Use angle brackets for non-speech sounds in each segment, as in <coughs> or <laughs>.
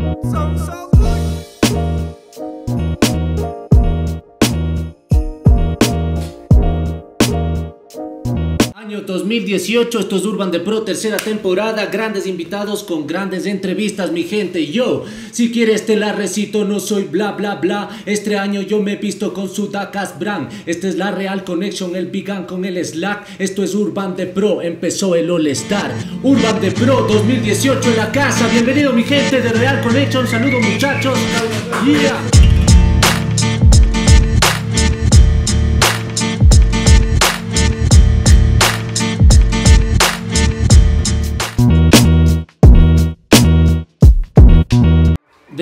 So, so Año 2018, esto es Urban de Pro, tercera temporada, grandes invitados con grandes entrevistas, mi gente. Yo, si quieres te la recito, no soy bla bla bla. Este año yo me he visto con Sudacas Brand. Esta es la Real Connection, el Bigan con el Slack. Esto es Urban de Pro, empezó el All Star. Urban de Pro 2018 en la casa. Bienvenido mi gente de Real Connection, saludos muchachos. Yeah.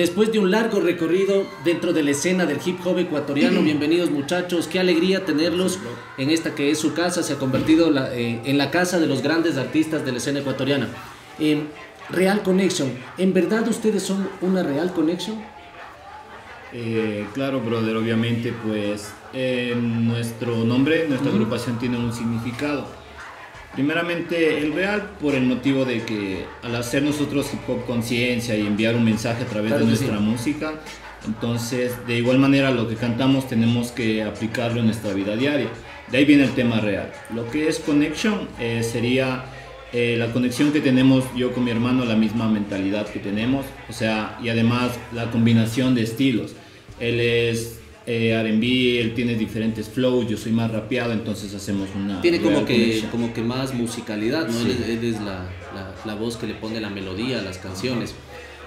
Después de un largo recorrido dentro de la escena del hip hop ecuatoriano, <clears throat> bienvenidos muchachos, qué alegría tenerlos en esta que es su casa, se ha convertido la- eh, en la casa de los grandes artistas de la escena ecuatoriana. Eh, Real Connection, ¿en verdad ustedes son una Real Connection? Eh, claro, brother, obviamente, pues eh, nuestro nombre, nuestra agrupación tiene un significado. Primeramente, el real por el motivo de que al hacer nosotros hip hop conciencia y enviar un mensaje a través Claro de nuestra sí. música, entonces de igual manera lo que cantamos tenemos que aplicarlo en nuestra vida diaria. De ahí viene el tema real. Lo que es connection eh, sería eh, la conexión que tenemos yo con mi hermano, la misma mentalidad que tenemos, o sea, y además la combinación de estilos. Él es eh, R&B, él tiene diferentes flows, yo soy más rapeado, entonces hacemos una Tiene como que, como que más musicalidad, ¿no? Sí. Él, es- él es la, la- la voz que le pone la melodía a las canciones.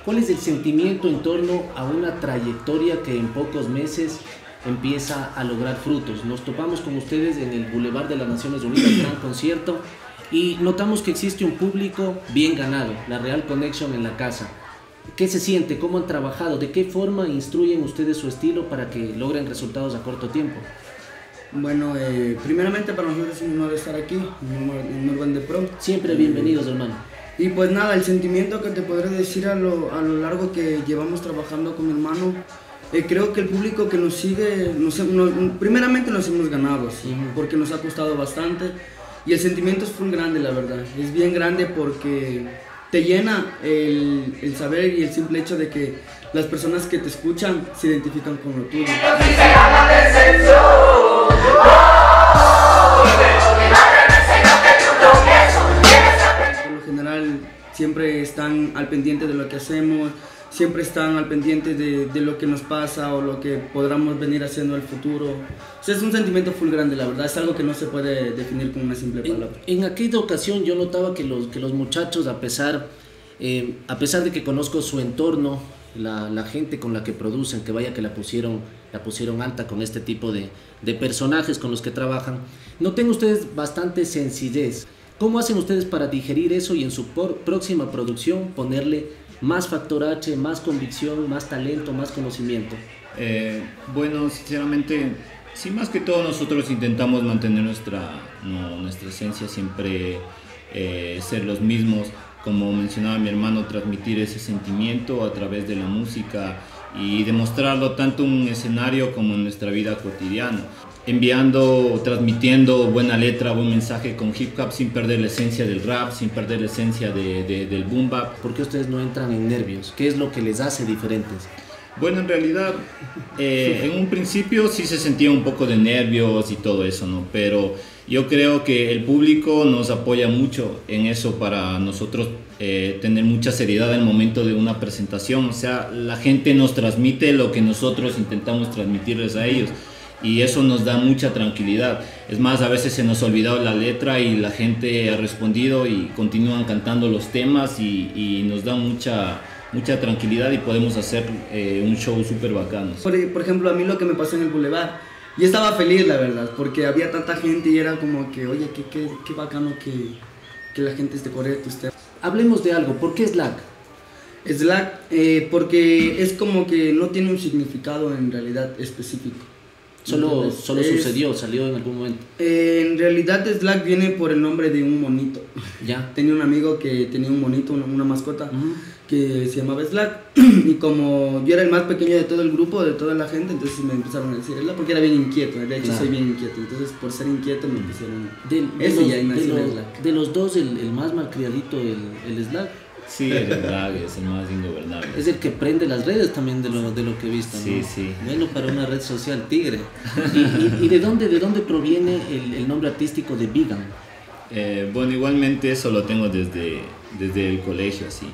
¿Cuál es el sentimiento en torno a una trayectoria que en pocos meses empieza a lograr frutos? Nos topamos con ustedes en el Boulevard de las Naciones Unidas, <clears throat> gran concierto, y notamos que existe un público bien ganado, la Real Connection en la casa. ¿Qué se siente? ¿Cómo han trabajado? ¿De qué forma instruyen ustedes su estilo para que logren resultados a corto tiempo? Bueno, eh, primeramente para nosotros es un honor estar aquí en Ur- en Urban de Pro. Siempre bienvenidos, hermano. Y pues nada, el sentimiento que te podré decir a lo, a lo largo que llevamos trabajando con mi hermano, eh, creo que el público que nos sigue, nos, nos- primeramente nos hemos ganado, sí, porque nos ha costado bastante. Y el sentimiento es full grande, la verdad. Es bien grande porque te llena el, el saber y el simple hecho de que las personas que te escuchan se identifican con lo tuyo. Por lo general siempre están al pendiente de lo que hacemos, siempre están al pendiente de, de lo que nos pasa o lo que podamos venir haciendo en el futuro. O sea, es un sentimiento full grande, la verdad, es algo que no se puede definir con una simple En, palabra. en aquella ocasión yo notaba que los, que los muchachos, a pesar, eh, a pesar de que conozco su entorno, la, la gente con la que producen, que vaya que la pusieron, la pusieron alta con este tipo de, de personajes con los que trabajan, noten ustedes bastante sencillez. ¿Cómo hacen ustedes para digerir eso y en su por- próxima producción ponerle más factor H, más convicción, más talento, más conocimiento? Eh, bueno, sinceramente, sí, más que todo nosotros intentamos mantener nuestra, nuestra esencia, siempre eh, ser los mismos, como mencionaba mi hermano, transmitir ese sentimiento a través de la música y demostrarlo tanto en un escenario como en nuestra vida cotidiana. Enviando, transmitiendo buena letra, buen mensaje con hip hop sin perder la esencia del rap, sin perder la esencia de- de- del boom bap. ¿Por qué ustedes no entran en nervios? ¿Qué es lo que les hace diferentes? Bueno, en realidad, eh, en un principio sí se sentía un poco de nervios y todo eso, ¿no? Pero yo creo que el público nos apoya mucho en eso para nosotros eh, tener mucha seriedad en el momento de una presentación. O sea, la gente nos transmite lo que nosotros intentamos transmitirles a ellos. Y eso nos da mucha tranquilidad. Es más, a veces se nos ha olvidado la letra y la gente ha respondido y continúan cantando los temas y, y nos da mucha, mucha tranquilidad y podemos hacer eh, un show súper bacano. Por, por ejemplo, a mí lo que me pasó en el Boulevard, yo estaba feliz, la verdad, porque había tanta gente y era como que, oye, qué, qué, qué bacano que, que la gente esté correcta usted. Hablemos de algo. ¿Por qué Slack? Slack, eh, porque es como que no tiene un significado en realidad específico. Solo, solo es- sucedió, salió en algún momento. Eh, en realidad Slack viene por el nombre de un monito. <laughs> Ya. Tenía un amigo que tenía un monito, una, una mascota, Ujú. que se llamaba Slack. <clears throat> y como yo era el más pequeño de todo el grupo, de toda la gente, entonces me empezaron a decir Slack porque era bien inquieto. De hecho, Claro. soy bien inquieto. Entonces, por ser inquieto, me pusieron. De, Ese los, de los- de los dos, el, el más malcriadito, el, el Slack. Sí, el drag es el más ingobernable. Es el que prende las redes también de lo, de lo que he visto, ¿no? Sí, sí. Bueno, para una red social, Tigre. ¿Y, y- y de, dónde, de dónde proviene el, el nombre artístico de Vegan? Eh, bueno, igualmente eso lo tengo desde, desde el colegio, así.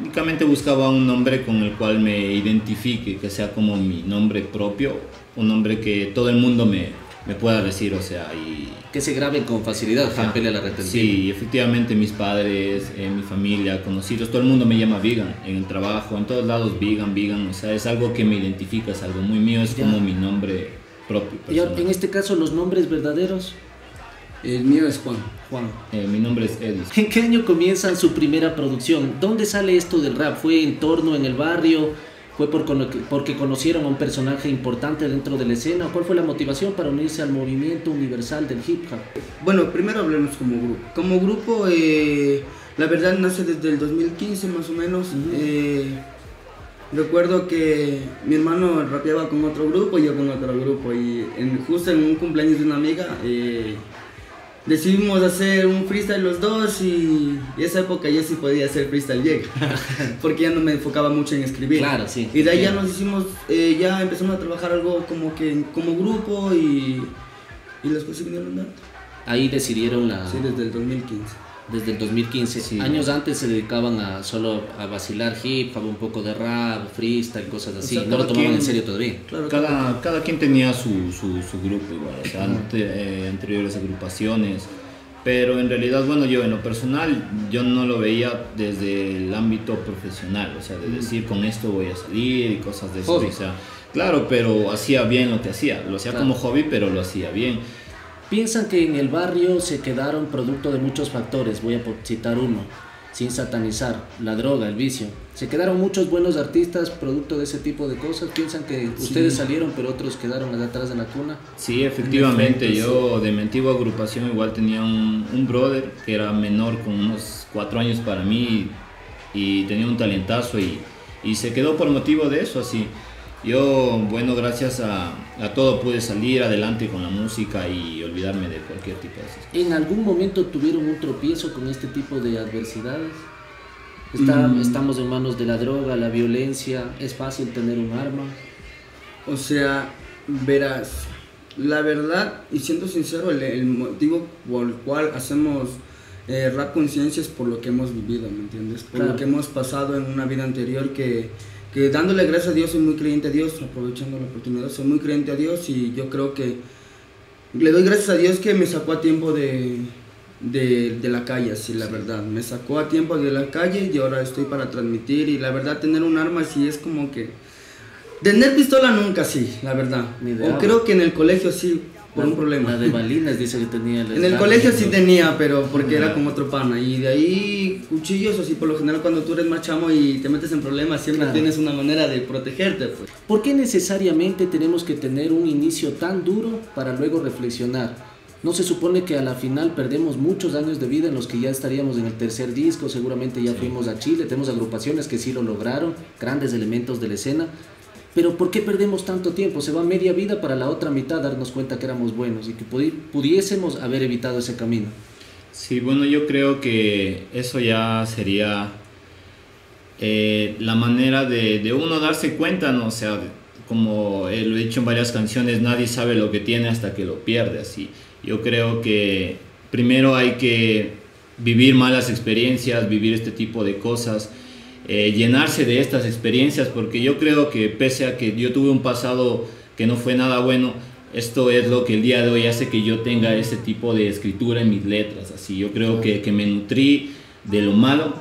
Únicamente buscaba un nombre con el cual me identifique, que sea como mi nombre propio, un nombre que todo el mundo me, me pueda decir, o sea, y... Que se grabe con facilidad, Juan Pelea la retentiva. Sí, efectivamente mis padres, eh, mi familia, conocidos, todo el mundo me llama vegan, en el trabajo, en todos lados vegan, vegan, o sea, es algo que me identifica, es algo muy mío, es Ya. como mi nombre propio. Y personal. en este caso, los nombres verdaderos, El mío es Juan. Juan. Eh, mi nombre es Edis. <laughs> ¿En qué año comienzan su primera producción? ¿Dónde sale esto del rap? ¿Fue en torno en el barrio? ¿Fue por porque conocieron a un personaje importante dentro de la escena? ¿Cuál fue la motivación para unirse al movimiento universal del hip hop? Bueno, primero hablemos como grupo. Como grupo, eh, la verdad nace desde el 2015 más o menos. Eh, recuerdo que mi hermano rapeaba con otro grupo y yo con otro grupo. Y en- justo en un cumpleaños de una amiga eh, decidimos hacer un freestyle los dos y, y esa época yo sí podía hacer freestyle bien. <laughs> porque ya no me enfocaba mucho en escribir. Claro, sí. Y de ahí ya nos hicimos, eh, ya empezamos a trabajar algo como que como grupo y, y las cosas vinieron dando. Ahí decidieron la... Sí, desde el 2015. Desde el 2015. Sí. Años antes se dedicaban a solo a vacilar hip hop, un poco de rap, freestyle, cosas así. O sea, no lo cada tomaban en quien- serio todavía. Claro, Cada, cada quien tenía su, su, su grupo igual, o sea, ante- eh, anteriores agrupaciones, pero en realidad, bueno, yo en lo personal, yo no lo veía desde el ámbito profesional, o sea, de decir con esto voy a salir y cosas de eso, o sea, claro, pero hacía bien lo que hacía, lo hacía Claro. como hobby, pero lo hacía bien. Piensan que en el barrio se quedaron producto de muchos factores, voy a citar uno, sin satanizar, la droga, el vicio. Se quedaron muchos buenos artistas producto de ese tipo de cosas. Piensan que ustedes salieron, pero otros quedaron allá atrás de la cuna. Sí, efectivamente, yo de mi antigua agrupación igual tenía un, un brother que era menor con unos cuatro años para mí y, tenía un talentazo y, y se quedó por motivo de eso así. Yo, bueno, gracias a, a todo pude salir adelante con la música y olvidarme de cualquier tipo de cosas. ¿En algún momento tuvieron un tropiezo con este tipo de adversidades? Está- Mm. Estamos en manos de la droga, la violencia, es fácil tener un arma. O sea, verás, la verdad, y siendo sincero, el, el motivo por el cual hacemos eh, rap conciencia es por lo que hemos vivido, ¿me entiendes? Por Claro. lo que hemos pasado en una vida anterior que, que dándole gracias a Dios, soy muy creyente a Dios, aprovechando la oportunidad, soy muy creyente a Dios y yo creo que le doy gracias a Dios que me sacó a tiempo de, de, de la calle, así la verdad. Me sacó a tiempo de la calle y ahora estoy para transmitir y la verdad tener un arma sí es como que... Tener pistola nunca sí, la verdad. O creo que en el colegio sí, por un problema. La de Balinas dice que tenía En el colegio sí tenía, pero porque era con otro pana. Y de ahí cuchillos, así por lo general cuando tú eres más chamo y te metes en problemas, siempre Claro. tienes una manera de protegerte. Pues. ¿Por qué necesariamente tenemos que tener un inicio tan duro para luego reflexionar? ¿No se supone que a la final perdemos muchos años de vida en los que ya estaríamos en el tercer disco? Seguramente ya fuimos a Chile, tenemos agrupaciones que sí lo lograron, grandes elementos de la escena. Pero ¿por qué perdemos tanto tiempo? Se va media vida para la otra mitad darnos cuenta que éramos buenos y que pudi- pudiésemos haber evitado ese camino. Sí, bueno, yo creo que eso ya sería eh, la manera de, de uno darse cuenta, ¿no? O sea, como lo he dicho en varias canciones, nadie sabe lo que tiene hasta que lo pierde, así. Yo creo que primero hay que vivir malas experiencias, vivir este tipo de cosas, eh, llenarse de estas experiencias, porque yo creo que pese a que yo tuve un pasado que no fue nada bueno, esto es lo que el día de hoy hace que yo tenga ese tipo de escritura en mis letras. Así, yo creo que, que me nutrí de lo malo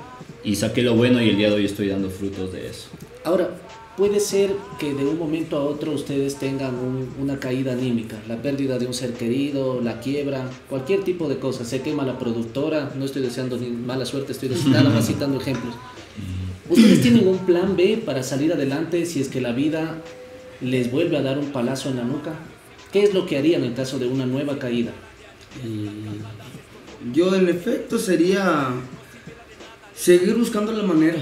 y saqué lo bueno y el día de hoy estoy dando frutos de eso. Ahora, puede ser que de un momento a otro ustedes tengan un- una caída anímica, la pérdida de un ser querido, la quiebra, cualquier tipo de cosa, se quema la productora, no estoy deseando ni mala suerte, estoy nada más <laughs> citando ejemplos. ¿Ustedes tienen un plan B para salir adelante si es que la vida les vuelve a dar un palazo en la nuca? ¿Qué es lo que harían en caso de una nueva caída? Y yo en efecto sería seguir buscando la manera.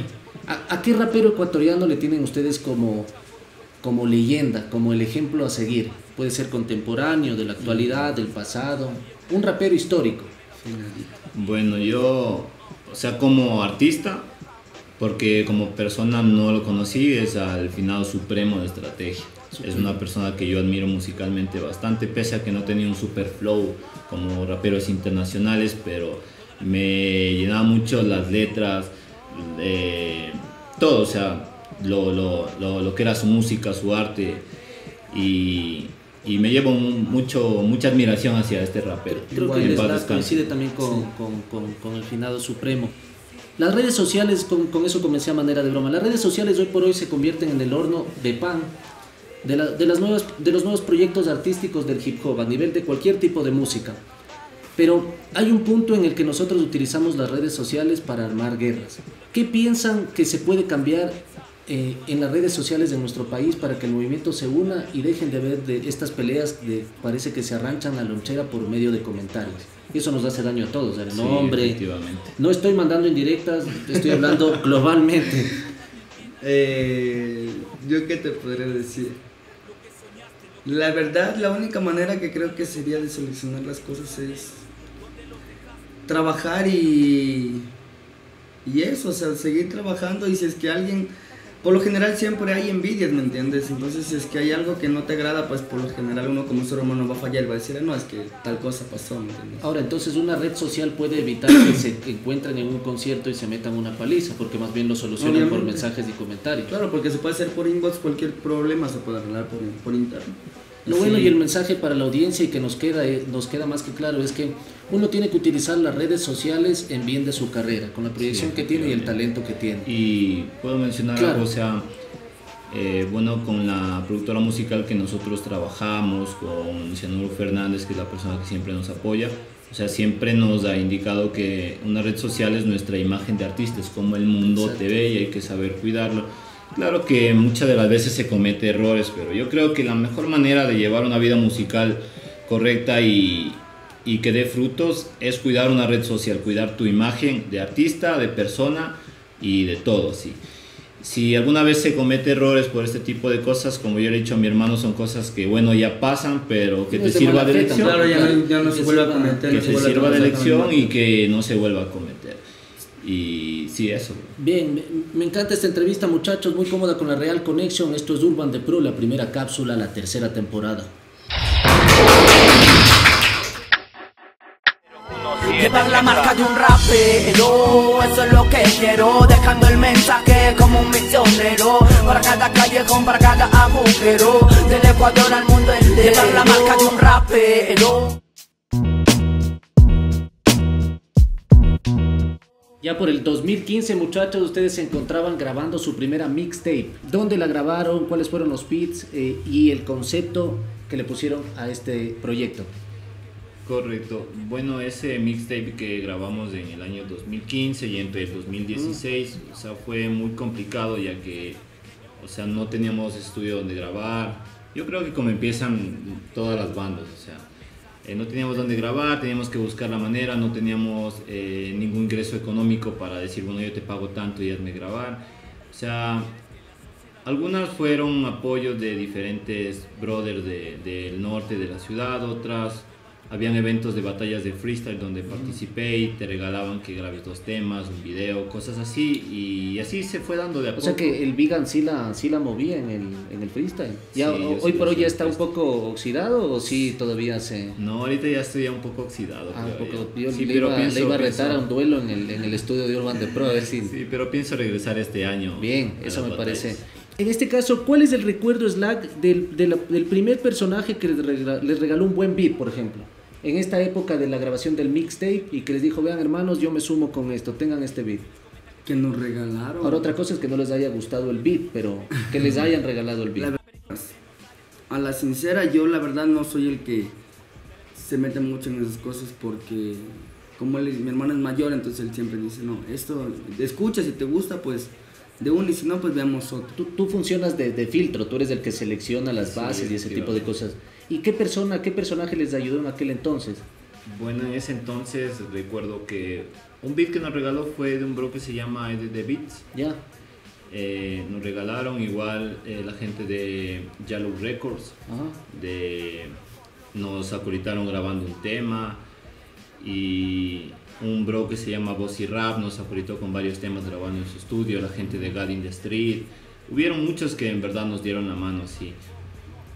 ¿A, a qué rapero ecuatoriano le tienen ustedes como, como leyenda, como el ejemplo a seguir? Puede ser contemporáneo, de la actualidad, del pasado, un rapero histórico. Bueno, yo, o sea, como artista, porque como persona no lo conocí, es al finado supremo de estrategia. Es una persona que yo admiro musicalmente bastante, pese a que no tenía un super flow como raperos internacionales, pero me llenaba mucho las letras, eh, todo, o sea, lo, lo, lo, lo que era su música, su arte, y, y me llevo mucho, mucha admiración hacia este rapero. Creo que el coincide también con, con- con- con el finado supremo. Las redes sociales, con, con eso comencé a manera de broma, las redes sociales hoy por hoy se convierten en el horno de pan de, la- de las nuevas, de los nuevos proyectos artísticos del hip hop a nivel de cualquier tipo de música. Pero hay un punto en el que nosotros utilizamos las redes sociales para armar guerras. ¿Qué piensan que se puede cambiar eh, en las redes sociales de nuestro país para que el movimiento se una y dejen de ver de estas peleas de parece que se arranchan la lonchera por medio de comentarios? Y eso nos hace daño a todos. El Sí, nombre. no estoy mandando indirectas, estoy hablando <laughs> globalmente. Eh, ¿Yo qué te podría decir? La verdad, la única manera que creo que sería de solucionar las cosas es trabajar y, y eso, o sea, seguir trabajando y si es que alguien, por lo general siempre hay envidias, ¿me entiendes? Entonces si es que hay algo que no te agrada, pues por lo general uno como ser humano va a fallar, va a decir, no, es que tal cosa pasó, ¿me entiendes? Ahora, entonces una red social puede evitar que se <coughs> encuentren en un concierto y se metan una paliza, porque más bien lo solucionan por mensajes y comentarios. Claro, porque se puede hacer por inbox, cualquier problema se puede arreglar por, por interno. Lo bueno y el mensaje para la audiencia y que nos queda, eh, nos queda más que claro es que uno tiene que utilizar las redes sociales en bien de su carrera, con la proyección que tiene y el talento que tiene. Y puedo mencionar Claro. algo, o sea, eh, bueno, con la productora musical que nosotros trabajamos, con Cianuro Fernández, que es la persona que siempre nos apoya, o sea, siempre nos ha indicado que una red social es nuestra imagen de artistas, como el mundo Exacto. te ve y hay que saber cuidarlo. Claro que muchas de las veces se comete errores, pero yo creo que la mejor manera de llevar una vida musical correcta y, y que dé frutos es cuidar una red social, cuidar tu imagen de artista, de persona y de todo, sí. Si alguna vez se comete errores por este tipo de cosas, como yo le he dicho a mi hermano, son cosas que, bueno, ya pasan, pero que No te sirva de lección. Claro, ya no, ya no Que se vuelve a sirva- cometer. Que no se te vuelve a sirva de lección y que no se vuelva a cometer. Y sí, eso. Bien, me, me encanta esta entrevista muchachos, muy cómoda con la Real Connection. Esto es Urban de Pro, la primera cápsula, la tercera temporada. Llevar la marca de un rapero, eso es lo que quiero Dejando el mensaje como un misionero Para cada callejón, para cada agujero Del Ecuador al mundo entero Llevar la marca de un rapero Ya por el 2015, muchachos, ustedes se encontraban grabando su primera mixtape. ¿Dónde la grabaron? ¿Cuáles fueron los beats? eh, y el concepto que le pusieron a este proyecto. Correcto. Bueno, ese mixtape que grabamos en el año 2015 y entre el 2016, o sea, fue muy complicado ya que, o sea, no teníamos estudio donde grabar. Yo creo que como empiezan todas las bandas, o sea, eh, no teníamos donde grabar, teníamos que buscar la manera, no teníamos eh, ningún ingreso económico para decir, bueno, yo te pago tanto y hazme grabar. O sea, algunas fueron apoyos de diferentes brothers de- del norte de la ciudad, otras habían eventos de batallas de freestyle donde participé y te regalaban que grabes dos temas, un video, cosas así, y así se fue dando de a O poco. sea que el Vegan sí la, sí la movía en el, en el freestyle. Ya, Sí, hoy por hoy ya está un poco oxidado o sí todavía se... No, ahorita ya estoy ya un poco oxidado. Ah, un poco, yo Sí, le, pero iba, pienso- le iba a retar pienso- a un duelo en el, en el estudio de Urban de Pro, a ver si... Sí, pero pienso regresar este año. Bien, eso me batallas. parece. En este caso, ¿cuál es el recuerdo Slack del, de la- del primer personaje que les regaló un buen beat, por ejemplo? En esta época de la grabación del mixtape y que les dijo, vean hermanos, yo me sumo con esto, tengan este beat. Que nos regalaron. Ahora otra cosa es que no les haya gustado el beat, pero que les hayan <laughs> regalado el La beat. verdad, a la sincera, yo la verdad no soy el que se mete mucho en esas cosas porque como él, mi hermano es mayor, entonces él siempre dice, no, esto, escucha, si te gusta, pues de uno y si no, pues veamos otro. Tú, tú funcionas de, de filtro, tú eres el que selecciona las Sí, bases y ese tipo de cosas. ¿Y qué persona, qué personaje les ayudó en aquel entonces? Bueno, en ese entonces recuerdo que un beat que nos regaló fue de un bro que se llama Eddie The Beats. Ya, Eh, nos regalaron igual eh, la gente de Yellow Records. ajá. de nos acreditaron grabando un tema y un bro que se llama Bossy Rap nos apoyó con varios temas grabando en su estudio, la gente de God in the Street. Hubieron muchos que en verdad nos dieron la mano, sí.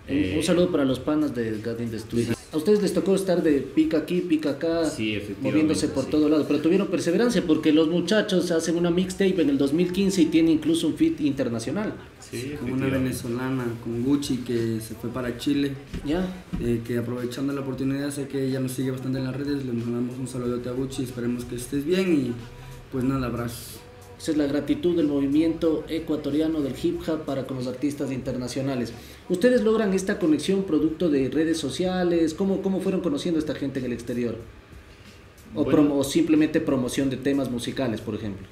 Un- Eh, un saludo para los panas de God in the Street. A ustedes les tocó estar de pica aquí, pica acá, Sí, moviéndose por sí. todo lado, pero tuvieron perseverancia porque los muchachos hacen una mixtape en el 2015 y tiene incluso un fit internacional. Sí, Con una venezolana, con Gucci, que se fue para Chile. ¿Ya? eh, que aprovechando la oportunidad, sé que ella nos sigue bastante en las redes, le mandamos un saludote a Gucci, esperemos que estés bien y pues nada, abrazos. Esa es la gratitud del movimiento ecuatoriano del hip hop para con los artistas internacionales. ¿Ustedes logran esta conexión producto de redes sociales? ¿Cómo, cómo fueron conociendo a esta gente en el exterior? O, Bueno. promo- o simplemente promoción de temas musicales, por ejemplo.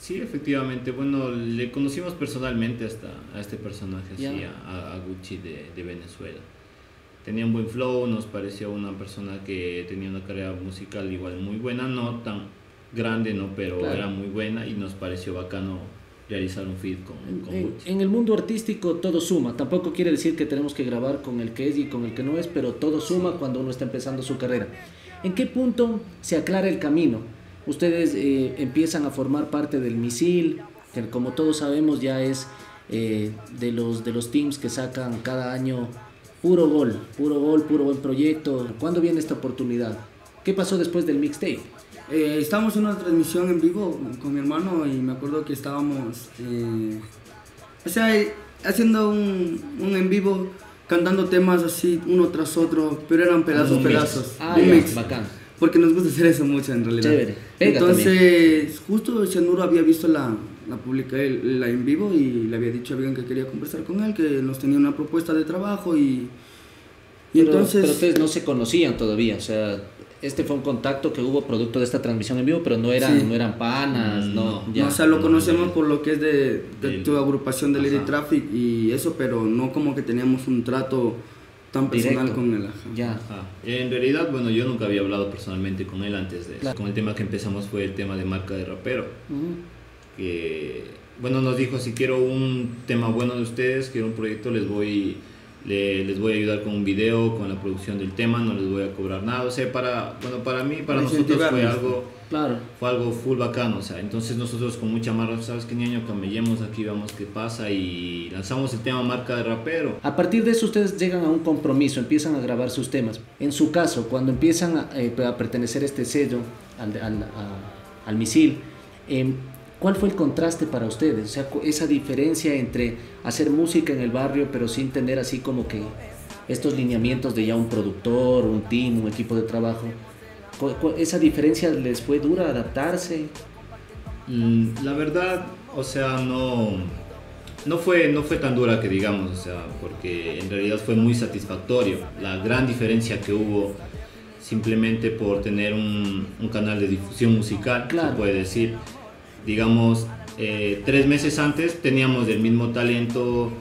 Sí, efectivamente. Bueno, le conocimos personalmente hasta a este personaje, así, Ya. a, a Gucci de, de Venezuela. Tenía un buen flow, nos pareció una persona que tenía una carrera musical igual muy buena, no tan grande, no, pero Claro. era muy buena y nos pareció bacano realizar un feed con, con En, en el mundo artístico todo suma. Tampoco quiere decir que tenemos que grabar con el que es y con el que no es, pero todo suma cuando uno está empezando su carrera. ¿En qué punto se aclara el camino? Ustedes eh, empiezan a formar parte del misil, que como todos sabemos ya es eh, de, los, de los teams que sacan cada año puro gol, puro gol, puro buen proyecto. ¿Cuándo viene esta oportunidad? ¿Qué pasó después del mixtape? Eh, estábamos en una transmisión en vivo con mi hermano y me acuerdo que estábamos, eh, o sea, eh, haciendo un, un en vivo, cantando temas así uno tras otro, pero eran pedazos, Un mix. pedazos. Ah, un mix. bacán. Porque nos gusta hacer eso mucho en realidad. Chévere. Pega Entonces, justo Cianuro había visto la, la publica la en vivo y le había dicho a alguien que quería conversar con él, que nos tenía una propuesta de trabajo y, y Pero, entonces... pero ustedes no se conocían todavía, o sea, este fue un contacto que hubo producto de esta transmisión en vivo, pero no eran, Sí. no eran panas, no, no. ya. o sea, lo no, conocemos de- por lo que es de, tu agrupación de Lady Ajá. Traffic y eso, pero no como que teníamos un trato tan personal Directo. con él. ajá. ya. Ajá. En realidad, bueno, yo nunca había hablado personalmente con él antes de eso. Claro. Con el tema que empezamos fue el tema de marca de rapero. Mm, que bueno nos dijo si quiero un tema bueno de ustedes quiero un proyecto les voy le- les voy a ayudar con un video con la producción del tema no les voy a cobrar nada o sea para bueno para mí para nosotros fue algo Claro. fue algo full bacano o sea entonces nosotros con mucha marra sabes qué niño camellemos aquí vamos qué pasa y lanzamos el tema marca de rapero A partir de eso ustedes llegan a un compromiso, empiezan a grabar sus temas. En su caso, cuando empiezan a, eh, a pertenecer a este sello, al, al- a- al misil, em, ¿cuál fue el contraste para ustedes? O sea, esa diferencia entre hacer música en el barrio, pero sin tener así como que estos lineamientos de ya un productor, un team, un equipo de trabajo. ¿Esa diferencia les fue dura adaptarse? Mm, La verdad, o sea, no, no, fue, no fue tan dura que digamos, o sea, porque en realidad fue muy satisfactorio. La gran diferencia que hubo simplemente por tener un, un canal de difusión musical, Claro. se puede decir. Digamos, eh, tres meses antes teníamos el mismo talento,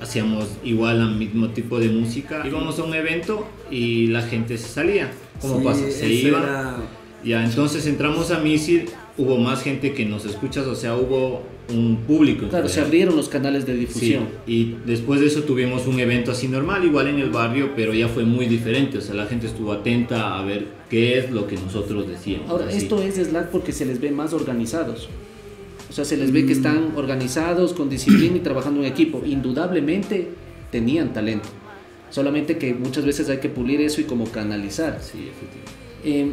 hacíamos igual el mismo tipo de música. Íbamos a un evento y la gente se salía. ¿Cómo Sí, pasa? Se iba. era- Ya, entonces entramos a Misil, hubo más gente que nos escucha, o sea, hubo un público. Claro, se abrieron los canales de Sí, difusión. y después de eso tuvimos un evento así normal, igual en el barrio, pero ya fue muy diferente, o sea, la gente estuvo atenta a ver qué es lo que nosotros decíamos. Ahora, así. esto es Slack porque se les ve más organizados. O sea, se les ve que están organizados, con disciplina y trabajando en equipo. Indudablemente tenían talento. Solamente que muchas veces hay que pulir eso y como canalizar. Sí, efectivamente. Eh,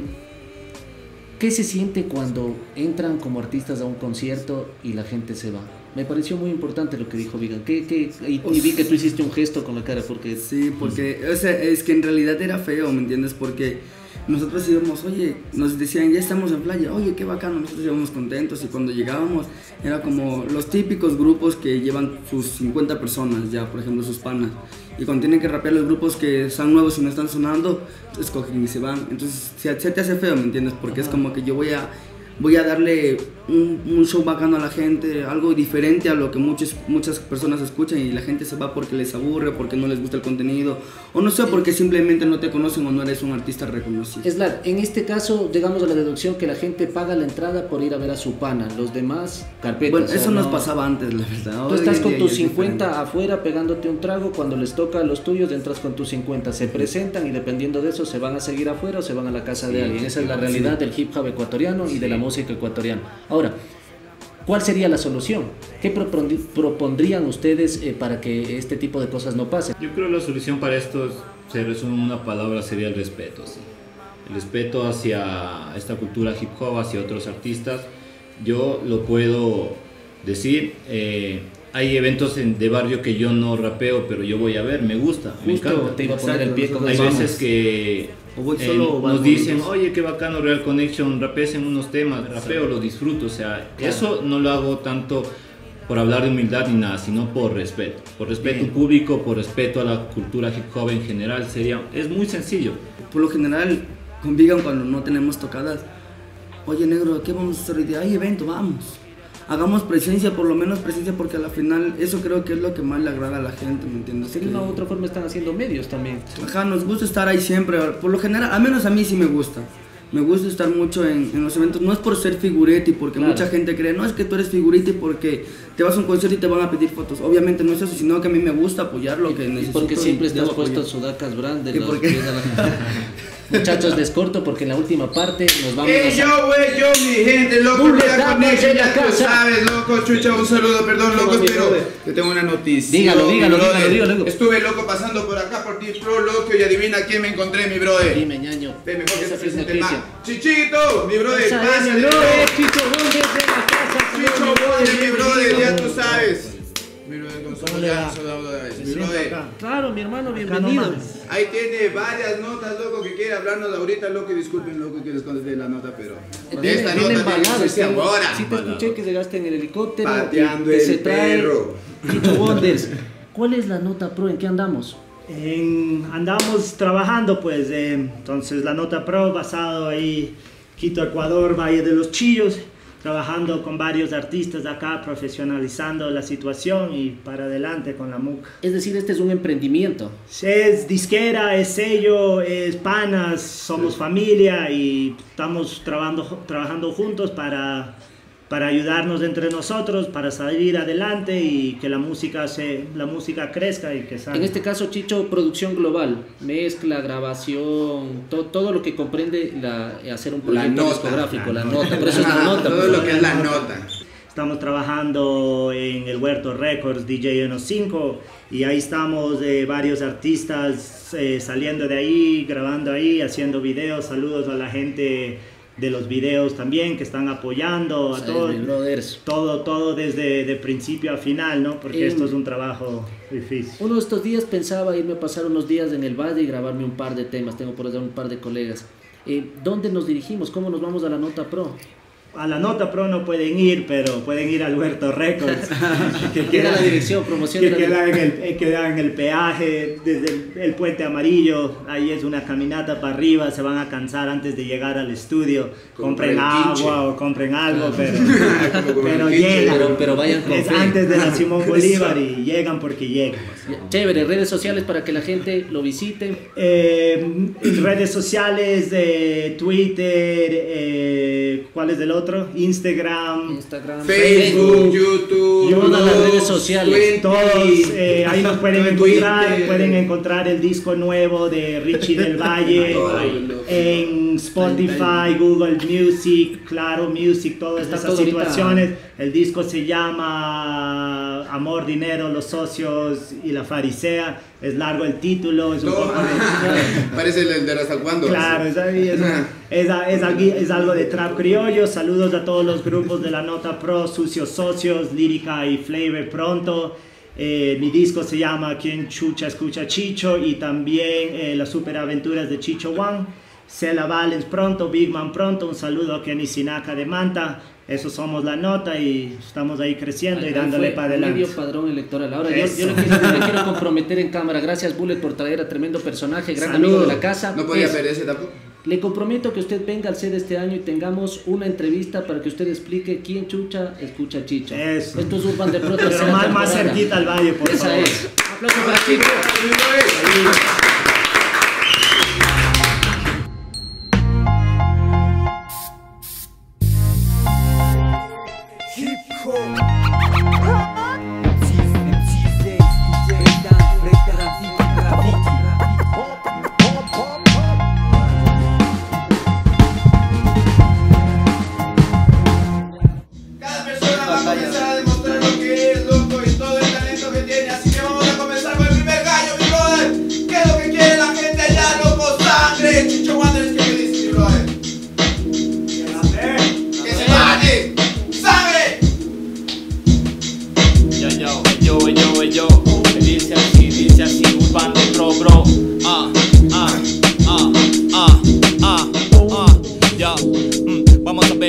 ¿Qué se siente cuando entran como artistas a un concierto y la gente se va? Me pareció muy importante lo que dijo Vigan. ¿Qué, qué, y, vi que tú hiciste un gesto con la cara porque... Sí, porque, o sea, es que en realidad era feo, ¿me entiendes? Porque nosotros íbamos, oye, nos decían, ya estamos en playa, oye, qué bacano, nosotros íbamos contentos y cuando llegábamos era como los típicos grupos que llevan sus 50 personas ya, por ejemplo, sus panas. Y cuando tienen que rapear los grupos que son nuevos y no están sonando, escogen y se van. Entonces se, se te hace feo, ¿me entiendes? Porque es como que yo voy a, voy a darle un, un show bacano a la gente, algo diferente a lo que muchas, muchas personas escuchan y la gente se va porque les aburre, porque no les gusta el contenido, o no sé, porque simplemente no te conocen o no eres un artista reconocido. Es la, en este caso, llegamos a la deducción que la gente paga la entrada por ir a ver a su pana. Los demás, carpetas. Bueno, o sea, eso nos no- pasaba antes, la verdad. Tú Hoy estás en con tus ya es 50 diferente. afuera pegándote un trago, cuando les toca a los tuyos entras con tus 50, se presentan y dependiendo de eso se van a seguir afuera o se van a la casa de alguien. Esa es la realidad del hip hop ecuatoriano y de la música ecuatoriana. Ahora, ¿cuál sería la solución? ¿Qué propondrían ustedes eh, para que este tipo de cosas no pasen? Yo creo que la solución para esto se resume en una palabra, sería el respeto. El respeto hacia esta cultura hip hop, hacia otros artistas. Yo lo puedo decir, eh, hay eventos en- de barrio que yo no rapeo, pero yo voy a ver, me gusta, me Justo encanta. te iba a poner el pie con Hay veces que O voy eh, solo o nos dicen, oye, qué bacano Real Connection, rapees en unos temas, rapeo, lo disfruto. O sea, eso no lo hago tanto por hablar de humildad ni nada, sino por respeto. Por respeto Bien. público, por respeto a la cultura hip hop en general. Sería, es muy sencillo. Por lo general, con Vegan cuando no tenemos tocadas, oye negro, ¿qué vamos a hacer hoy día? Hay evento, vamos. Hagamos presencia, por lo menos presencia, porque a la final eso creo que es lo que más le agrada a la gente, ¿me entiendes? De una u otra forma están haciendo medios también. Ajá, nos gusta estar ahí siempre. Por lo general, al menos a mí sí me gusta. Me gusta estar mucho en, en los eventos. No es por ser figurete, porque Claro. mucha gente cree, no es que tú eres figurete porque te vas a un concierto y te van a pedir fotos. Obviamente no es eso, sino que a mí me gusta apoyar lo que Y necesito. porque siempre estás puesto apoyar. sudacas brand de ¿Y los pies a la- <laughs> <laughs> Muchachos, les corto porque en la última parte nos vamos Ey, a... yo, wey, yo, mi gente, loco, dame Connection, ya tú sabes, loco, chucha, un saludo, perdón, ¿Qué loco, más, pero te tengo una noticia. Dígalo, dígalo, dígalo, dígalo. Estuve loco pasando por acá por ti, pro, loco, y adivina quién me encontré, mi brother. Dime, ñaño. Ve, mejor que se es presente man. Chichito, mi brother, pásale, Chicho Bondes de la casa. Chicho, brother, mi brother, ya tú sabes. De. Claro, mi hermano, bienvenido. Ahí tiene varias notas, loco, que quiere hablarnos ahorita, loco, y disculpen, loco, que les contesté la nota, pero... Viene, Esta viene nota que embalado, sí. ahora. Sí te escuché que llegaste en el helicóptero. Pateando que el se trae perro. Chicho <laughs> Wonders. ¿Cuál es la nota pro? ¿En qué andamos? En- andamos trabajando, pues, eh, entonces la nota pro basado ahí, Quito, Ecuador, Valle de los Chillos, trabajando con varios artistas acá, profesionalizando la situación y para adelante con la MUC. Es decir, este es un emprendimiento. Es disquera, es sello, es panas, somos familia y estamos trabajando, trabajando juntos para, para ayudarnos entre nosotros, para salir adelante y que la música, se, la música crezca y que salga. En este caso, Chicho, producción global, mezcla, grabación, to- todo lo que comprende la- hacer un proyecto nota, discográfico, la, la nota. Por eso es la nota. Todo pues. lo que es la nota. Estamos trabajando en el Huerto Records, DJ Eno 5, y ahí estamos eh, varios artistas eh, saliendo de ahí, grabando ahí, haciendo videos. Saludos a la gente de los videos también que están apoyando a ¿Sabes, todo, todo, desde de principio a final, ¿no? Porque Em, esto es un trabajo difícil. Uno de estos días pensaba irme a pasar unos días en el valle y grabarme un par de temas. Tengo por allá un par de colegas. Eh, ¿Dónde nos dirigimos? ¿Cómo nos vamos a la nota pro? A la nota pro no pueden ir, pero pueden ir al Huerto Records. <laughs> que Queda la dirección, promoción que de la queda en, el, eh, queda en el peaje, desde el, el puente amarillo, ahí es una caminata para arriba, se van a cansar antes de llegar al estudio, Compren compren quinche. agua o compren algo, pero, <laughs> con pero quinche. llegan. Pero- pero vayan con Es antes de la Simón <laughs> Bolívar y llegan porque llegan. Chévere, redes sociales para que la gente lo visite. Eh, redes sociales, eh, Twitter, eh, ¿cuál es el otro? Instagram, Instagram, Facebook, YouTube, Todas las redes sociales. Todos eh, ahí nos pueden <laughs> encontrar, pueden encontrar el disco nuevo de Richie del Valle <laughs> en Spotify, Google Music, Claro Music, todas Está esas ahorita. El disco se llama Amor, Dinero, Los Socios y la Farisea. Es largo el título, es un poco de... <laughs> Parece el de hasta cuándo. Claro, es, ahí, es, es, es algo- de trap criollo. Saludos a todos los grupos de la Nota Pro, Sucios Socios, Lírica y Flavor pronto. Eh, mi disco se llama Quien Chucha Escucha Chicho y también eh, Las Superaventuras de Chicho One. Cela Valens pronto, Big Man pronto. Un saludo a Kenny Sinaka de Manta. Eso somos la nota y estamos ahí creciendo y dándole para adelante. Medio padrón electoral. Ahora yo, yo le, quiero, le quiero <laughs> comprometer en cámara. Gracias, Bullet, por traer a tremendo personaje, gran Saludos. amigo de la casa. No podía perderse tampoco. Le comprometo que usted venga al ser este año y tengamos una entrevista para que usted explique quién chucha escucha chicha. Eso. Esto es Urban <laughs> de Pro Pero más, más cerquita al valle, por Esa favor. es. Aplauso para Chicho.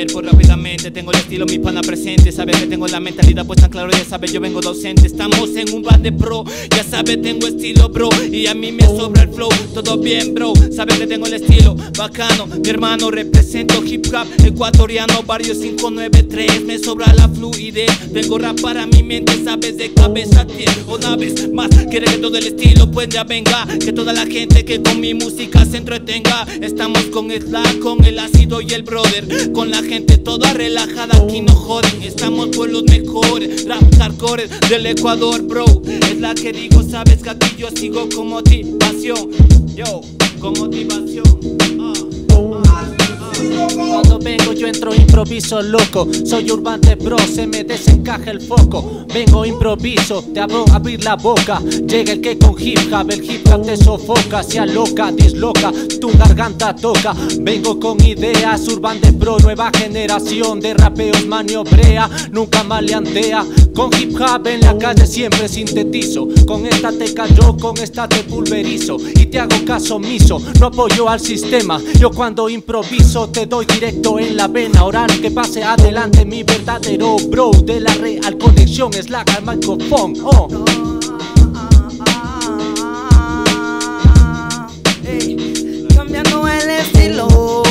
Vamos a ver pues tengo el estilo, mi pana presente Sabes que tengo la mentalidad puesta en claro, ya sabes, yo vengo docente Estamos en un band de pro, ya sabes, tengo estilo, bro. Y a mí me sobra el flow, todo bien, bro. Sabes que tengo el estilo, bacano. Mi hermano, represento hip hop ecuatoriano Barrio 593, me sobra la fluidez Tengo rap para mi mente, sabes, de cabeza pie Una vez más, quiere que todo el estilo pues ya venga. Que toda la gente que con mi música se entretenga. Estamos con el Slack, con el ácido y el brother. Con la gente toda relajada, aquí no joden. Estamos por los mejores, rap hardcore del Ecuador, bro. Es la que digo, sabes que aquí yo sigo con motivación Yo, con motivación. Cuando vengo yo entro improviso loco. Soy urbante bro, se me desencaja el foco. Vengo improviso, te abro abrir la boca. Llega el que con hip hop, el hip hop te sofoca Se aloca, disloca, tu garganta toca. Vengo con ideas, urbante pro Nueva generación de rapeos maniobrea Nunca maleantea. Con hip hop en la calle siempre sintetizo. Con esta te cayó, con esta te pulverizo. Y te hago caso omiso, no apoyo al sistema. Yo cuando improviso te doy directo en la vena oral Que pase adelante mi verdadero bro De la real conexión es la al micrófono oh. Cambiando el estilo,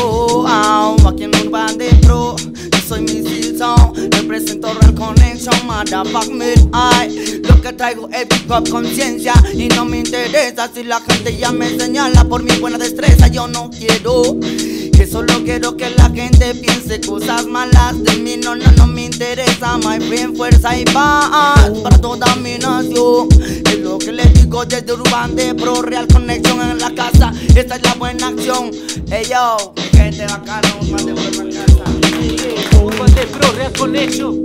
ah, aquí en Urban de Pro, yo soy Missile Sound, represento Real Connection, motherfuck lo que traigo es hip hop conciencia y no me interesa si la gente ya me señala por mi buena destreza, yo no quiero. Que solo quiero que la gente piense cosas malas de mí, no, no, no me interesa, my friend, fuerza y paz para toda mi nación. Es lo que les digo desde Urban de Pro, Real Connection en la casa, esta es la buena acción. Ey yo, gente bacana, Urban de Pro en casa. Urban de Pro, Real Connection.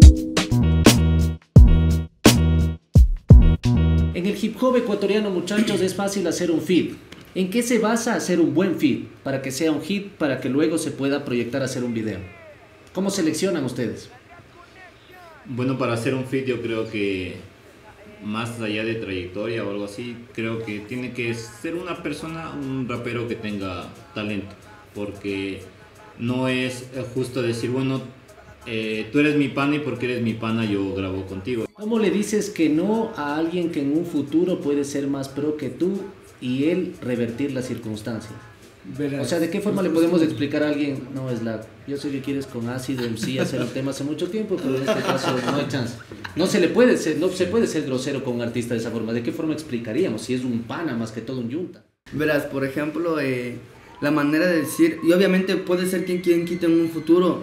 En el hip hop ecuatoriano, muchachos, es fácil hacer un feed. ¿En qué se basa hacer un buen feed? Para que sea un hit, para que luego se pueda proyectar a hacer un video. ¿Cómo seleccionan ustedes? Bueno, para hacer un fit yo creo que más allá de trayectoria o algo así, creo que tiene que ser una persona, un rapero que tenga talento, porque no es eh, justo decir, bueno, eh, tú eres mi pana y porque eres mi pana yo grabo contigo. ¿Cómo le dices que no a alguien que en un futuro puede ser más pro que tú y él revertir las circunstancias? O sea, ¿de qué forma le podemos explicar a alguien, no es la, yo sé que quieres con ácido MC hacer un tema hace mucho tiempo, pero en este caso no hay chance. No se le puede ser, no se puede ser grosero con un artista de esa forma. ¿De qué forma explicaríamos si es un pana más que todo un yunta? Verás, por ejemplo, eh, la manera de decir, y obviamente puede ser que quien quite en un futuro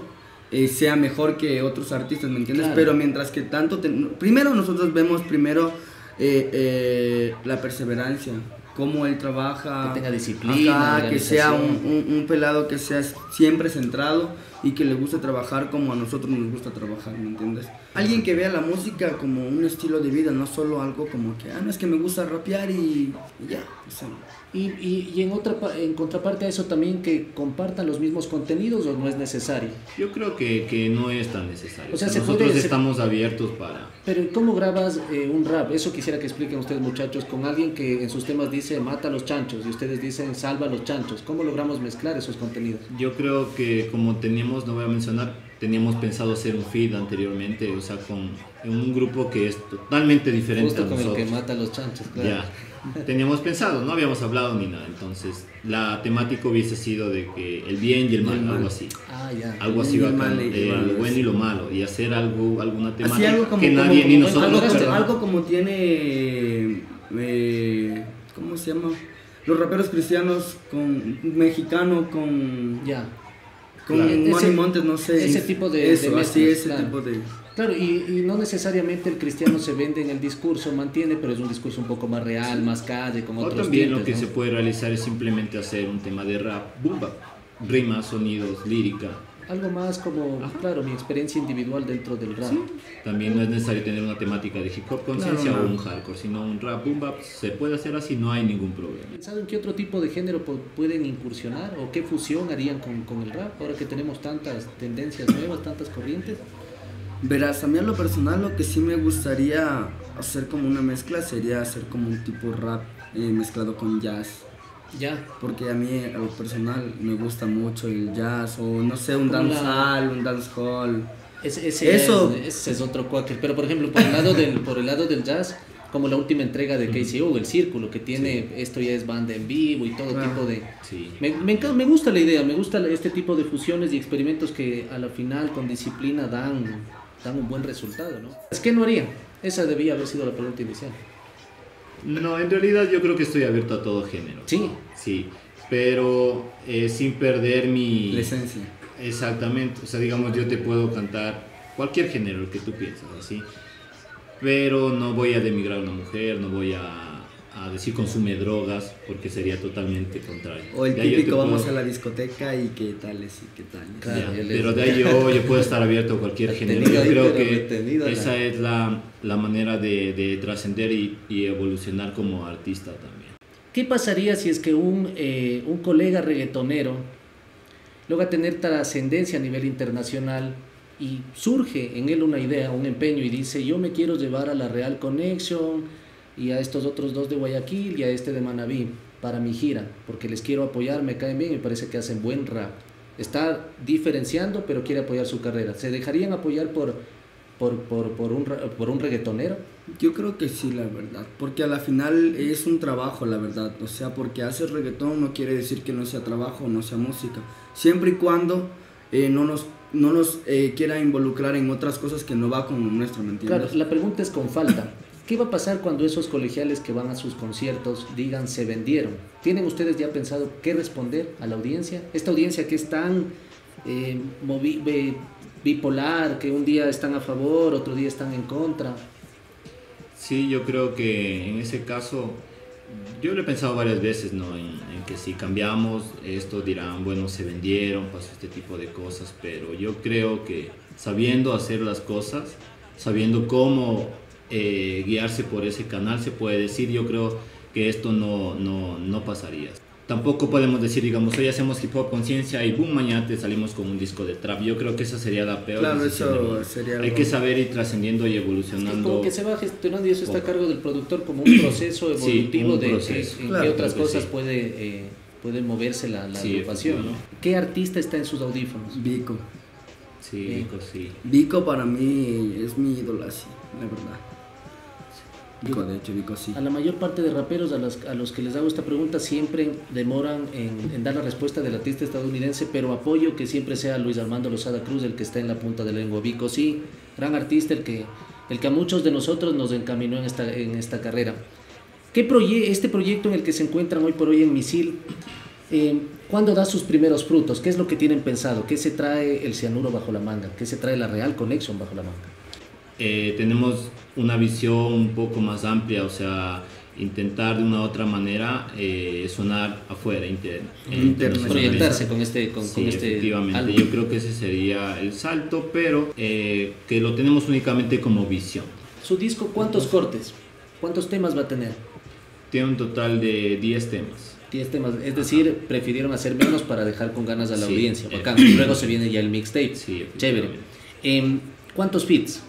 eh, sea mejor que otros artistas, ¿me entiendes? Claro. Pero mientras que tanto, ten- primero nosotros vemos primero eh, eh, la perseverancia, cómo él trabaja, Que tenga disciplina, que sea un- un pelado que sea siempre centrado y que le guste trabajar como a nosotros nos gusta trabajar, ¿me entiendes? Alguien que vea la música como un estilo de vida, no solo algo como que, ah, no es que me gusta rapear y, y ya, o sea, Y, y, y en, otra, en contraparte a eso también que compartan los mismos contenidos o no es necesario. Yo creo que, que no es tan necesario. O sea, se Nosotros puede- se- estamos abiertos para... Pero ¿cómo grabas eh, un rap? Eso quisiera que expliquen ustedes muchachos con alguien que en sus temas dice mata a los chanchos y ustedes dicen salva a los chanchos. ¿Cómo logramos mezclar esos contenidos? Yo creo que como teníamos, no voy a mencionar, teníamos pensado hacer un feed anteriormente, o sea, con un grupo que es totalmente diferente Justo a con el nosotros. que mata a los chanchos, claro. Ya, teníamos pensado, no habíamos hablado ni nada, entonces la temática hubiese sido de que el bien y el mal, algo así. Ah, ya. Algo así el bacán, eh, lo bueno y lo malo, y hacer algo, alguna Así temática algo como, que como- nadie ni como- nosotros algo, algo como tiene eh, ¿cómo se llama? Los raperos cristianos con mexicano con Ya. Con Claro. Montes, no sé. ese tipo de- eso, de así mezclas, ese claro. tipo de Claro, y, y no necesariamente el cristiano se vende en el discurso, mantiene, pero es un discurso un poco más real, más calle, con O otros también lo que ¿no? se puede realizar es simplemente hacer un tema de rap, bumba, rimas, sonidos, lírica. Algo más como, claro, mi experiencia individual dentro del rap. También no es necesario tener una temática de hip hop conciencia Claro, o no. un hardcore, sino un rap, boom bap, se puede hacer así, no hay ningún problema. ¿Pensado en qué otro tipo de género pueden incursionar o qué fusión harían con, con el rap ahora que tenemos tantas tendencias nuevas, tantas corrientes? Verás, a mí a lo personal lo que sí me gustaría hacer como una mezcla sería hacer como un tipo rap eh, mezclado con jazz. Ya, Porque a mí a lo personal me gusta mucho el jazz o no sé, un dancehall, un dancehall. ese, ese Eso. Es, ese es otro quaker. Pero por ejemplo, por el lado del, por el lado del jazz, como la última entrega de KCO, El Círculo, que tiene, esto ya es banda en vivo y todo Claro. tipo de... Sí. Me, me gusta la idea, me gusta este tipo de fusiones y experimentos que a la final con disciplina dan, dan un buen resultado, ¿no? Es que no haría. Esa debía haber sido la pregunta inicial. No, en realidad yo creo que estoy abierto a todo género. Sí. Sí, pero eh, sin perder mi... La esencia. Exactamente, o sea, digamos, yo te puedo cantar cualquier género el que tú piensas, así, pero no voy a demigrar a una mujer, no voy a, a decir consume drogas, porque sería totalmente contrario. O el típico vamos puedo- a la discoteca y qué tales y qué tales. Claro, Ya, pero de ahí yo, yo puedo estar abierto a cualquier género. Yo creo que esa es la, la manera de, de trascender y, y evolucionar como artista también. ¿Qué pasaría si es que un, eh, un colega reggaetonero logra tener trascendencia a nivel internacional y surge en él una idea, un empeño y dice yo me quiero llevar a la Real Connection y a estos otros dos de Guayaquil y a este de Manabí para mi gira, porque les quiero apoyar, me caen bien y me parece que hacen buen rap. Está diferenciando pero quiere apoyar su carrera. ¿Se dejarían apoyar por, por, por, por, un, por un reggaetonero? Yo creo que sí, la verdad. Porque a la final es un trabajo, la verdad. O sea, porque hacer reggaetón no quiere decir que no sea trabajo no sea música. Siempre y cuando eh, no nos, no nos eh, quiera involucrar en otras cosas que no va con nuestro, ¿me entiendes? Claro, la pregunta es con falta. ¿Qué va a pasar cuando esos colegiales que van a sus conciertos digan se vendieron? ¿Tienen ustedes ya pensado qué responder a la audiencia? Esta audiencia que es tan eh, bipolar, que un día están a favor, otro día están en contra. Sí, yo creo que en ese caso, yo lo he pensado varias veces, ¿no? En, en que si cambiamos esto dirán, bueno, se vendieron, pasó este tipo de cosas, pero yo creo que sabiendo hacer las cosas, sabiendo cómo eh, guiarse por ese canal, se puede decir, yo creo que esto no, no, no pasaría. Tampoco podemos decir, digamos, hoy hacemos hip hop conciencia y boom, mañana te salimos con un disco de trap. Yo creo que esa sería la peor. Claro, eso sería Hay algo- que saber ir trascendiendo y Es evolucionando. como que se va gestionando y eso está a cargo del productor como un proceso Sí, evolutivo un de proceso. que- en Claro, qué otras que cosas sí. puede, eh, puede moverse la, la Sí, agrupación. ¿no? ¿Qué artista está en sus audífonos? Vico. Sí. Vico, sí. Vico para mí es mi ídolo así, la verdad. Vico, de hecho, Vico sí. A la mayor parte de raperos a, las- a los que les hago esta pregunta siempre demoran en, en dar la respuesta del artista estadounidense, pero apoyo que siempre sea Luis Armando Lozada Cruz el que está en la punta de la lengua. Vico sí, gran artista, el que, el que a muchos de nosotros nos encaminó en esta, en esta carrera. ¿Qué proye este proyecto en el que se encuentran hoy por hoy en Misil, eh, ¿cuándo da sus primeros frutos? ¿Qué es lo que tienen pensado? ¿Qué se trae el cianuro bajo la manga? ¿Qué se trae la Real Connection bajo la manga? Eh, tenemos una visión un poco más amplia, o sea, intentar de una u otra manera eh, sonar afuera, inter, eh. Proyectarse con este, con, Sí, con este efectivamente. álbum. Yo creo que ese sería el salto, pero eh, que lo tenemos únicamente como visión. ¿Su disco cuántos cortes? ¿Cuántos temas va a tener? Tiene un total de 10 temas. 10 temas, es decir, prefirieron hacer menos para dejar con ganas a la Sí, audiencia. eh, Bacán. Luego se viene ya el mixtape. Sí, Chévere. Em, ¿Cuántos feats?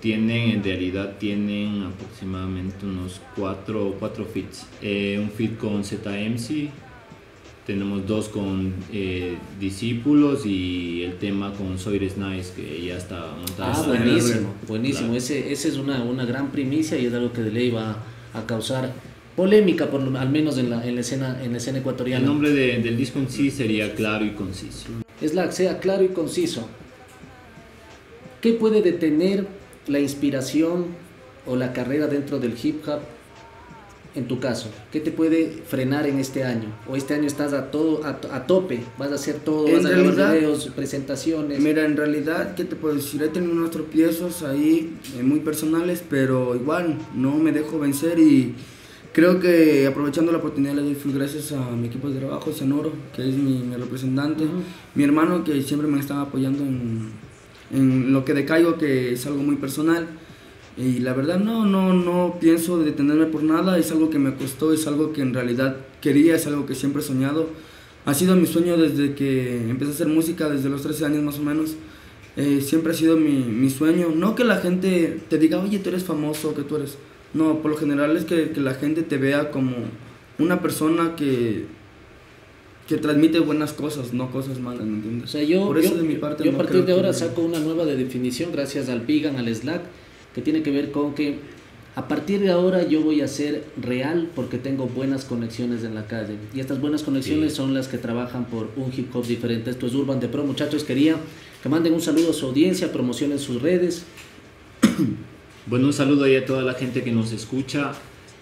Tienen, en realidad, tienen aproximadamente unos 4 cuatro, cuatro feats. Eh, un feat con ZMC, tenemos dos con eh, discípulos y el tema con Soires Nice que ya está montado. Ah, buenísimo, buenísimo. Ese, ese es una, una gran primicia y es algo que de ley va a causar polémica, por, lo- al menos en la, en la escena, en la escena ecuatoriana. El nombre de- del disco en sí sería Claro y Conciso. es la sea claro y conciso. ¿Qué puede detener la inspiración o la carrera dentro del hip hop en tu caso? ¿Qué te puede frenar en este año? ¿O este año estás a todo a, a tope? ¿Vas a hacer todo? En ¿Vas a grabar realidad- videos, presentaciones? Mira, en realidad, ¿qué te puedo decir? He tenido unos tropiezos ahí eh, muy personales, pero igual no me dejo vencer y creo que aprovechando la oportunidad le doy full gracias a mi equipo de trabajo, Sonoro, que es mi, mi representante, mi hermano que siempre me está apoyando en, en lo que decaigo, que es algo muy personal. Y la verdad no, no, no pienso detenerme por nada, es algo que me costó, es algo que en realidad quería, es algo que siempre he soñado. Ha sido mi sueño desde que empecé a hacer música, desde los 13 años más o menos. Eh, siempre ha sido mi, mi sueño. No que la gente te diga, oye, tú eres famoso, que tú eres... No, por lo general es que, que la gente te vea como una persona que, que transmite buenas cosas, no cosas malas, ¿me O entiendes? sea, yo, por eso yo- de mi parte yo a partir de ahora que- saco una nueva de definición gracias al Pigan, al Slack, que tiene que ver con que a partir de ahora yo voy a ser real porque tengo buenas conexiones en la calle. Y estas buenas conexiones son las que trabajan por un hip hop diferente. Esto es Urban de Pro. Muchachos, quería que manden un saludo a su audiencia, promocionen sus redes. <coughs> Bueno, un saludo ahí a toda la gente que nos escucha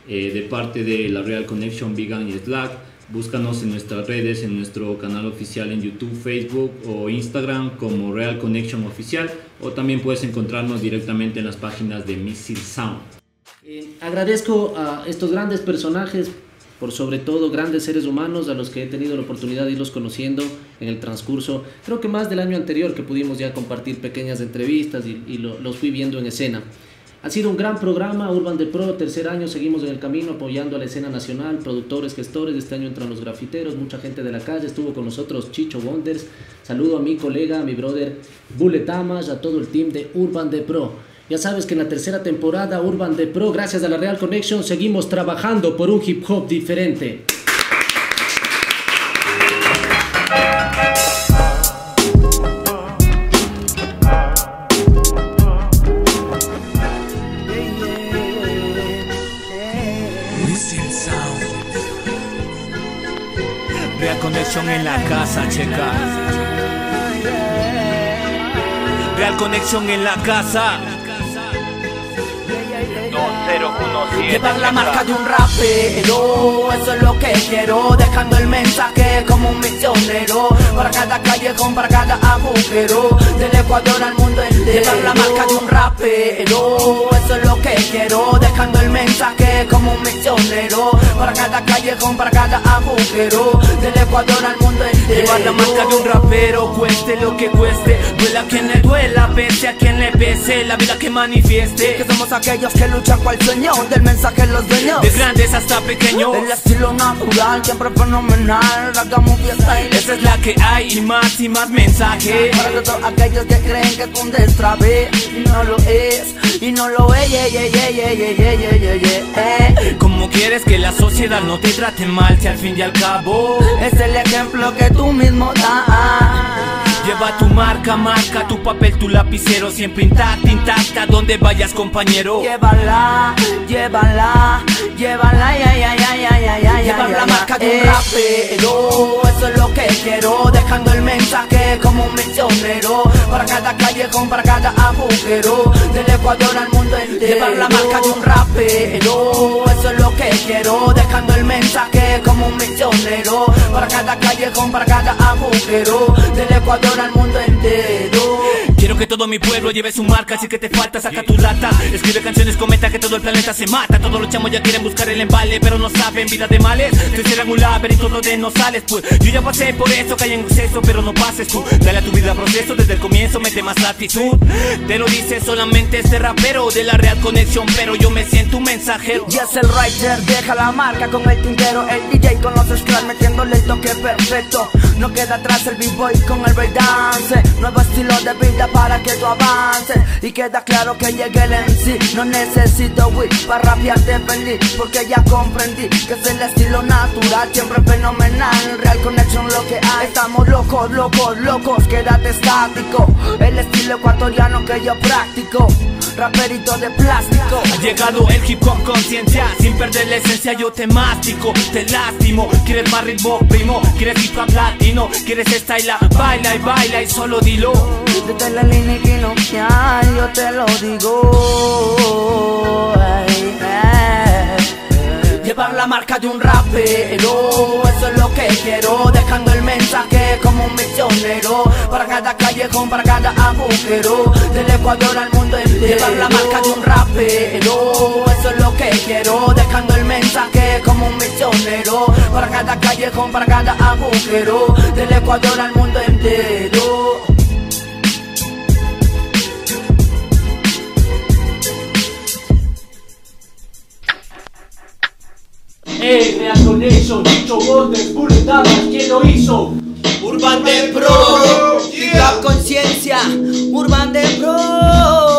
eh, de parte de la Real Connection, Vegan y Slack. Búscanos en nuestras redes, en nuestro canal oficial en YouTube, Facebook o Instagram como Real Connection Oficial o también puedes encontrarnos directamente en las páginas de Missile Sound. Eh, agradezco a estos grandes personajes, por sobre todo grandes seres humanos a los que he tenido la oportunidad de irlos conociendo en el transcurso, creo que más del año anterior que pudimos ya compartir pequeñas entrevistas y, y lo- los fui viendo en escena. Ha sido un gran programa, Urban de Pro, tercer año, seguimos en el camino apoyando a la escena nacional, productores, gestores, este año entran los grafiteros, mucha gente de la calle, estuvo con nosotros Chicho Wonders, saludo a mi colega, a mi brother Bullet Amas, a todo el team de Urban de Pro. Ya sabes que en la tercera temporada Urban de Pro, gracias a la Real Connection, seguimos trabajando por un hip hop diferente. Real Conexión en la casa, checa. Real Conexión en la casa. Llevar la marca de un rapero, eso es lo que quiero Dejando el mensaje como un misionero. Para cada callejón, para cada agujero Del Ecuador al mundo entero. Llevar la marca de un rapero, eso es lo que quiero Dejando el mensaje como un misionero. Para cada callejón, para cada agujero Del Ecuador al mundo entero. Llevar la marca de un rapero, cueste lo que cueste. Duela a quien le duela, pese a quien le pese. La vida que manifieste. Que somos aquellos que luchan cual del mensaje los dueños. De grandes hasta pequeños. El estilo natural, siempre fenomenal. Hagamos Esa es la que hay y más y más mensaje Para todos aquellos que creen que es un destrabe Y no lo es, y no lo es yeah, yeah, yeah, eh. Como quieres que la sociedad no te trate mal Si al fin y al cabo Es el ejemplo que tú mismo das. Lleva tu marca, marca tu papel, tu lapicero Siempre intacta, intacta, donde vayas compañero. Llévala, llévala, llévala, ya, ya, ya, ya, ya, ya, Llevar la marca de un rapero, eso es lo que quiero Dejando el mensaje como un misionero Para cada callejón, para cada agujero Del Ecuador al mundo entero. Llevar la marca de un rapero, eso es lo que quiero Dejando el mensaje como un misionero Para cada callejón, para cada agujero Del Ecuador al mundo entero Quiero que todo mi pueblo lleve su marca, así que te falta, saca tu lata Escribe canciones, comenta que todo el planeta se mata. Todos los chamos ya quieren buscar el embale, pero no saben vida de males. Te serán un laberinto donde no sales, pues. Yo ya pasé por eso, hay en exceso, pero no pases tú. Dale a tu vida proceso, desde el comienzo mete más actitud Te lo dice solamente este rapero de la real conexión Pero yo me siento un mensajero. Y es el writer, deja la marca con el tintero El DJ con los scratch metiéndole el toque perfecto. No queda atrás el b-boy con el breakdance Nuevo estilo de vida para que tú avances. Y queda claro que llegue el MC No necesito weed para rapearte feliz Porque ya comprendí que es el estilo natural Siempre fenomenal, Real Connection lo que hay. Estamos locos, locos, locos, quédate estático. El estilo ecuatoriano que yo practico. Raperito de plástico. Ha llegado el hip hop conciencia Sin perder la esencia yo te mastico Te lastimo. Quieres más ritmo primo Quieres hip hop latino Quieres style Baila y baila y solo dilo Yo te lo digo. Llevar la marca de un rapero, eso es lo que quiero. Dejando el mensaje como un misionero Para cada callejón, para cada agujero. Del Ecuador al mundo entero. Llevar la marca de un rapero, eso es lo que quiero. Dejando el mensaje como un misionero Para cada callejón, para cada agujero. Del Ecuador al mundo entero Ey, Reaction Dicho vos de ¿quién lo hizo? Urban de Pro, Pro. Yeah. conciencia, Urban de Pro